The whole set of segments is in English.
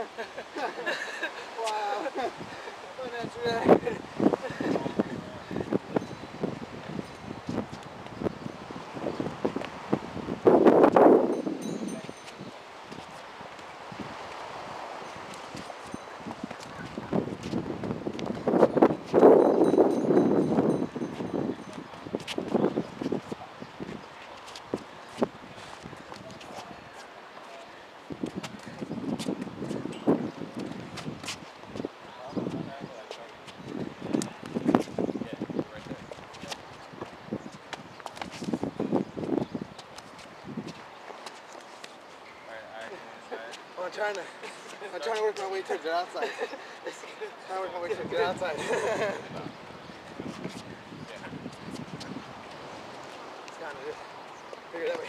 wow. well, that's really trying to, I'm trying to work my way to the outside. I'm trying to work my way to the outside. It's kind of figure that way.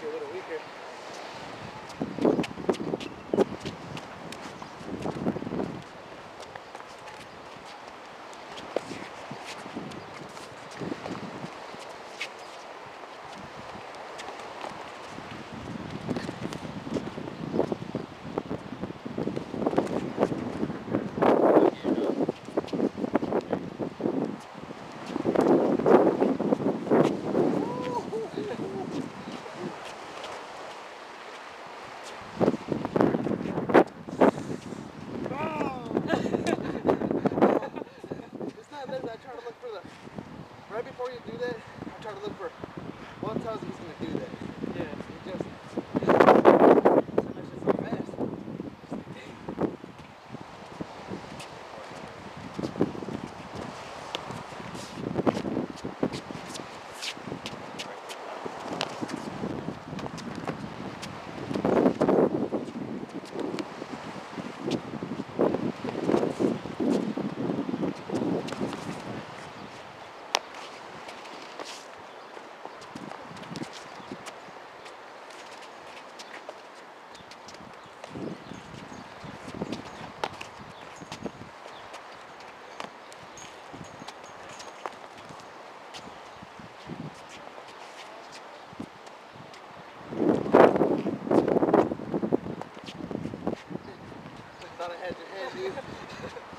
Be a little weaker. thought I had to hand dude.